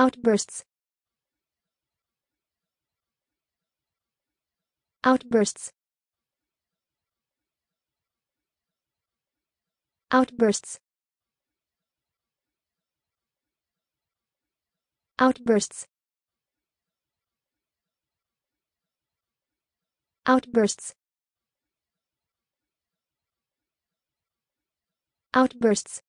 outbursts. Outbursts. Outbursts. Outbursts. Outbursts. Outbursts.